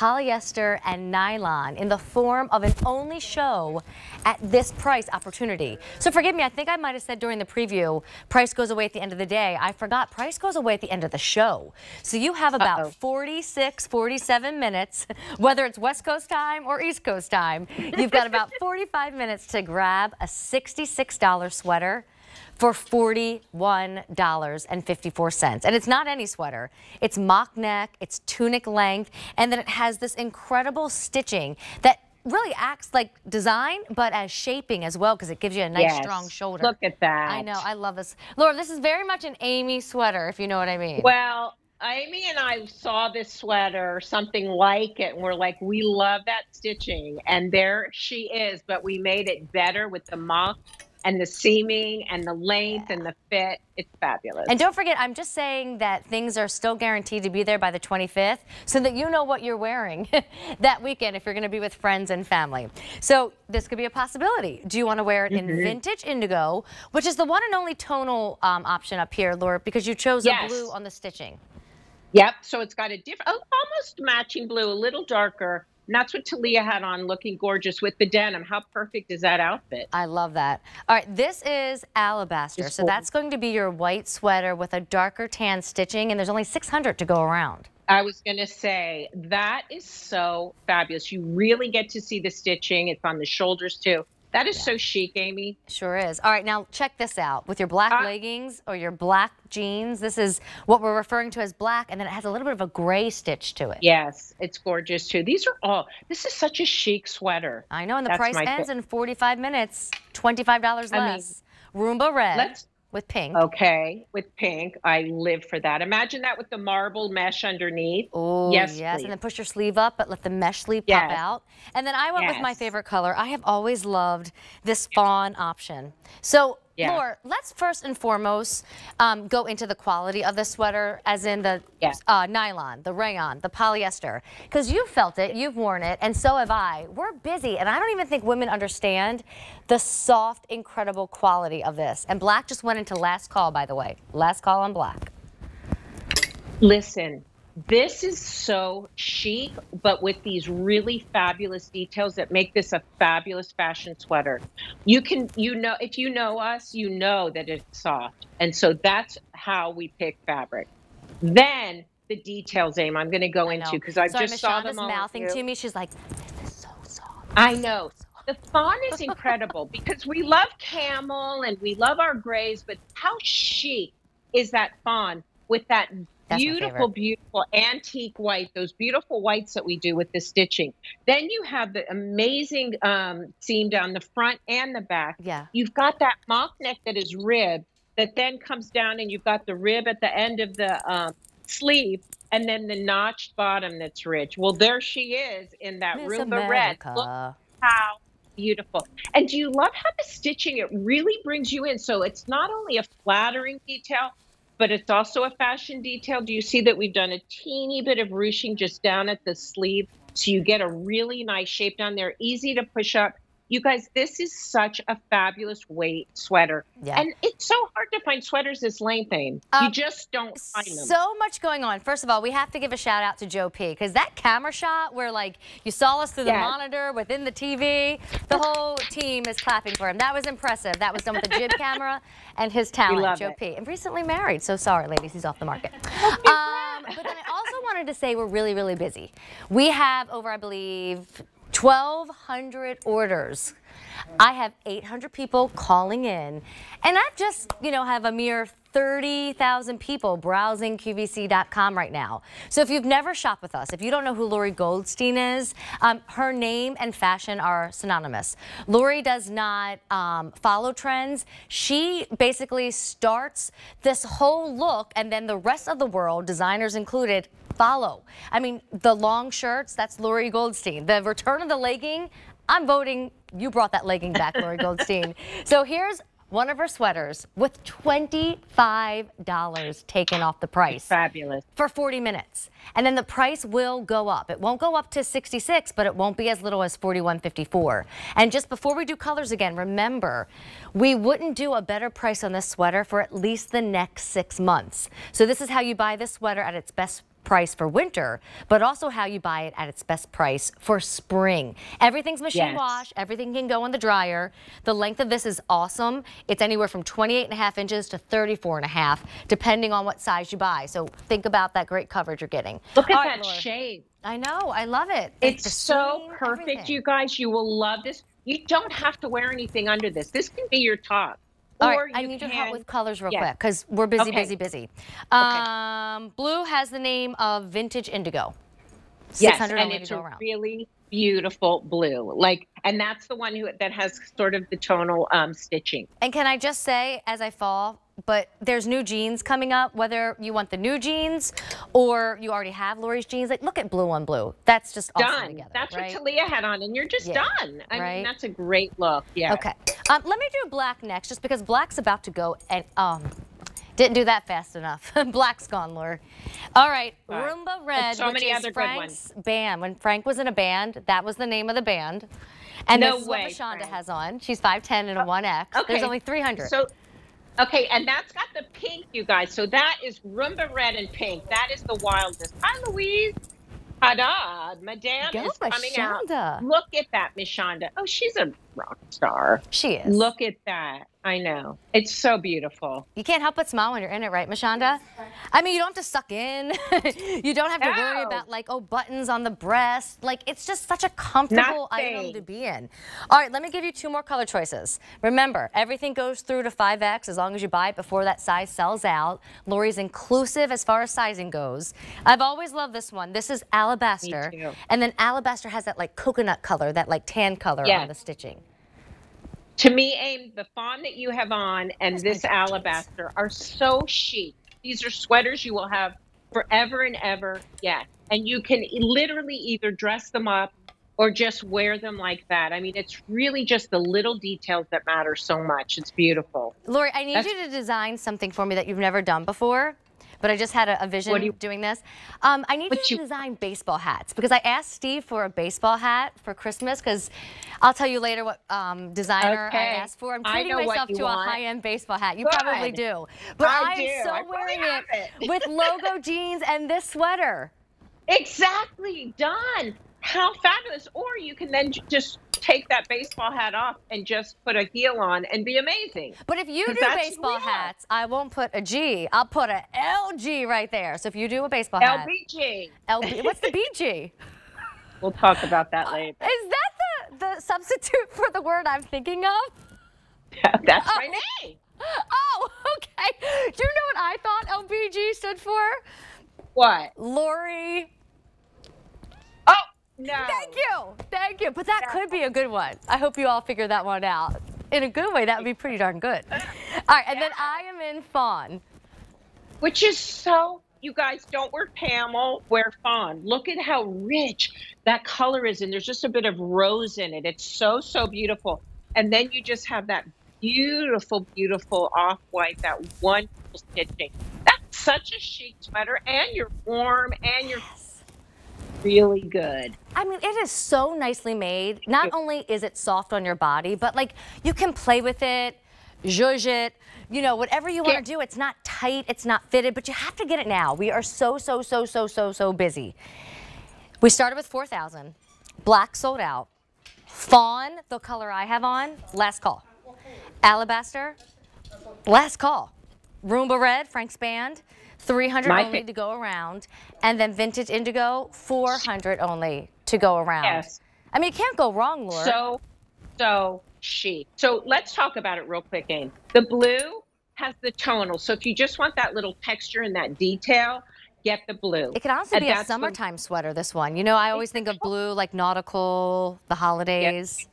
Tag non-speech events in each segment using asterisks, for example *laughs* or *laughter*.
polyester, and nylon in the form of an only show at this price opportunity. So forgive me, I think I might have said during the preview, price goes away at the end of the day. I forgot price goes away at the end of the show. So you have about uh -oh. 46, 47 minutes, whether it's West Coast time or East Coast time. You've got about *laughs* 45 minutes to grab a $66 sweater for $41.54. And it's not any sweater. It's mock neck, it's tunic length, and then it has this incredible stitching that really acts like design, but as shaping as well, because it gives you a nice yes. strong shoulder. Look at that. I know. I love this. Lori, this is very much an Amy sweater, if you know what I mean. Well, Amy and I saw this sweater, something like it, and we're like, we love that stitching. And there she is, but we made it better with the mock and the seaming and the length yeah. and the fit. It's fabulous. And don't forget, I'm just saying that things are still guaranteed to be there by the 25th so that you know what you're wearing *laughs* that weekend if you're going to be with friends and family. So this could be a possibility. Do you want to wear it mm -hmm. in mm-hmm. vintage indigo, which is the one and only tonal um, option up here, Lori, because you chose yes. a blue on the stitching. Yep. So it's got a different, oh, almost matching blue, a little darker and that's what Talia had on, looking gorgeous with the denim. How perfect is that outfit? I love that. All right, this is alabaster. It's so cool. that's going to be your white sweater with a darker tan stitching, and there's only 600 to go around. I was going to say, that is so fabulous. You really get to see the stitching. It's on the shoulders, too. That is yeah. so chic, Amy. Sure is. All right, now check this out. With your black uh, leggings or your black jeans, this is what we're referring to as black, and then it has a little bit of a gray stitch to it. Yes, it's gorgeous too. These are all, this is such a chic sweater. I know, and the That's price ends in 45 minutes, $25 less. I mean, Rumba red. Let's with pink. Okay, with pink. I live for that. Imagine that with the marble mesh underneath. Oh, yes, yes. Please. And then push your sleeve up, but let the mesh sleeve yes. pop out. And then I went yes. with my favorite color. I have always loved this fawn option. So yeah. Lori, let's first and foremost um, go into the quality of the sweater, as in the yeah. uh, nylon, the rayon, the polyester. Because you've felt it, you've worn it, and so have I. We're busy, and I don't even think women understand the soft, incredible quality of this. And black just went into last call, by the way. Last call on black. Listen, this is so chic, but with these really fabulous details that make this a fabulous fashion sweater. You can, you know, if you know us, you know that it's soft. And so that's how we pick fabric. Then the details, Aim, I'm going to go into because I just saw them all. mouthing to me. She's like, this is so soft. I know. The fawn is incredible *laughs* because we love camel and we love our grays, but how chic is that fawn with that that's beautiful, beautiful antique white, those beautiful whites that we do with the stitching. Then you have the amazing um, seam down the front and the back. Yeah. You've got that mock neck that is ribbed that then comes down and you've got the rib at the end of the um, sleeve and then the notched bottom that's rich. Well, there she is in that Miss Rumba red. Look how beautiful. And do you love how the stitching, it really brings you in. So it's not only a flattering detail, but it's also a fashion detail. Do you see that we've done a teeny bit of ruching just down at the sleeve? So you get a really nice shape down there, easy to push up. You guys, this is such a fabulous weight sweater. Yeah. And it's so hard to find sweaters this length, Aim. Um, you just don't find them. So much going on. First of all, we have to give a shout out to Joe P. Because that camera shot where like you saw us through the yes. monitor within the TV, the whole team is clapping for him. That was impressive. That was done with the jib *laughs* camera and his talent, Joe it. P. And recently married. So sorry, ladies, he's off the market. *laughs* um, but then I also wanted to say we're really, really busy. We have over, I believe, 1,200 orders. I have 800 people calling in, and I just, you know, have a mere 30,000 people browsing QVC.com right now. So if you've never shopped with us, if you don't know who Lori Goldstein is, um, her name and fashion are synonymous. Lori does not um, follow trends. She basically starts this whole look, and then the rest of the world, designers included, follow. I mean, the long shirts, that's Lori Goldstein. The return of the legging, I'm voting you brought that legging back, Lori *laughs* Goldstein. so here's one of her sweaters with $25 taken off the price. Fabulous. For 40 minutes. And then the price will go up. It won't go up to 66, but it won't be as little as 41.54. And just before we do colors again, remember, we wouldn't do a better price on this sweater for at least the next six months. So this is how you buy this sweater at its best price for winter, but also how you buy it at its best price for spring. Everything's machine Yes. wash. Everything can go in the dryer. The length of this is awesome. It's anywhere from 28 and a half inches to 34 and a half, depending on what size you buy. So think about that great coverage you're getting. Look at All right, that Lori. shade. I know. I love it. The- It's so perfect, everything. you guys. You will love this. You don't have to wear anything under this. This can be your top. All right, I need your can, help with colors real yeah. quick because we're busy, Okay. busy, busy. Um, blue has the name of Vintage Indigo. Yes, and it's a really beautiful blue. Like, and that's the one who that has sort of the tonal um, stitching. And can I just say, as I fall, but there's new jeans coming up, whether you want the new jeans or you already have Lori's jeans, like look at blue on blue. That's just awesome done. together, That's right? what Talia had on, and you're just Yeah, done. I right? mean, that's a great look. Yeah. Okay. Um, let me do black next, just because black's about to go and um, didn't do that fast enough. *laughs* Black's gone, Lord. All right, All right. Rumba Red, so which many is other good Frank's band. When Frank was in a band, that was the name of the band. And No this is way, what Frank. has on. She's 5'10 and a 1X. Okay. There's only 300. So, okay, and that's got the pink, you guys. So that is Rumba Red and pink. That is the wildest. Hi, Louise. Ta-da. Madame Go, is coming Mashonda. out. Look at that, Miss Shonda. Oh, she's a rock star. she is. Look at that. I know. It's so beautiful. You can't help but smile when you're in it, right, Mashonda? I mean, you don't have to suck in. *laughs* you don't have to worry about like, oh, buttons on the breast. Like, it's just such a comfortable item to be in. All right, let me give you two more color choices. Remember, everything goes through to 5X as long as you buy it before that size sells out. Lori's inclusive as far as sizing goes. I've always loved this one. This is alabaster. And then alabaster has that like coconut color, that like tan color on the stitching. To me, Aim, the fawn that you have on and this alabaster are so chic. These are sweaters you will have forever and ever. Yeah. And you can literally either dress them up or just wear them like that. I mean, it's really just the little details that matter so much. It's beautiful. Lori, I need That's- you to design something for me that you've never done before. But I just had a, a vision do you- doing this. Um, I need you to you- design baseball hats because I asked Steve for a baseball hat for Christmas because I'll tell you later what um, designer I asked for. I'm treating myself to want. a high-end baseball hat. You probably do. But I am do. so I wearing it, it. with logo *laughs* jeans and this sweater. Exactly. Done. How fabulous. Or you can then just take that baseball hat off and just put a heel on and be amazing. But if you do baseball we hats, I won't put a G. I'll put a LG right there. So if you do a baseball hat, LBG. LB, what's the BG? *laughs* We'll talk about that uh, later. Is that the, the substitute for the word I'm thinking of? *laughs* That's my oh. name. *laughs* Oh, okay. Do you know what I thought LBG stood for? What? Lori. No. Thank you. Thank you. But that could be a good one. I hope you all figure that one out. In a good way, that would be pretty darn good. All right, and then I am in fawn. Which is so, you guys don't wear camel, wear fawn. Look at how rich that color is. And there's just a bit of rose in it. It's so, so beautiful. And then you just have that beautiful, beautiful off white, that wonderful stitching. That's such a chic sweater. And you're warm and you're really good. I mean, it is so nicely made. Not only is it soft on your body, but like you can play with it, zhuzh it, you know, whatever you want to do. It's not tight, it's not fitted, but you have to get it now. We are so, so, so, so, so, so busy. We started with 4,000. Black sold out. Fawn, the color I have on, last call. Alabaster, last call. Rumba Red, Frank's Band, 300 My only to go around. And then Vintage Indigo, 400 only to go around. Yes. I mean, you can't go wrong, Lori. So, so chic. So let's talk about it real quick, Aim. The blue has the tonal. So if you just want that little texture and that detail, get the blue. it could honestly And be a that's the- summertime sweater, this one. You know, I always think of blue like nautical, the holidays.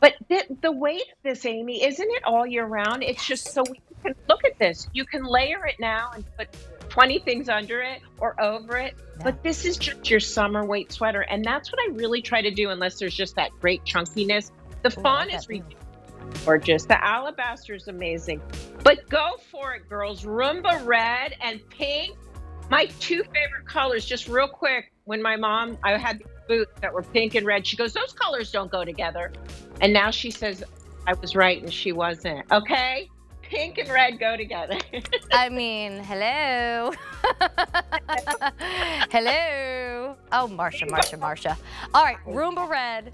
But the, the weight of this, Amy, isn't it all year round? It's just so we can look at this. You can layer it now and put 20 things under it or over it. But this is just your summer weight sweater. And that's what I really try to do, unless there's just that great chunkiness. The Ooh, fawn is that blue. ridiculous. gorgeous. The alabaster is amazing. But go for it, girls. Rumba red and pink. My two favorite colors, just real quick. When my mom, I had boots that were pink and red. She goes, Those colors don't go together. And now she says, I was right and she wasn't. Okay? pink and red go together. *laughs* I mean, hello. *laughs* hello. Oh, Marsha, Marsha, Marsha. All right, Rumba Red,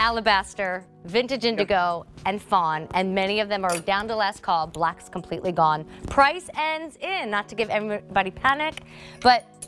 Alabaster, Vintage Indigo, and Fawn, and many of them are down to last call. Black's completely gone. Price ends in, not to give everybody panic, but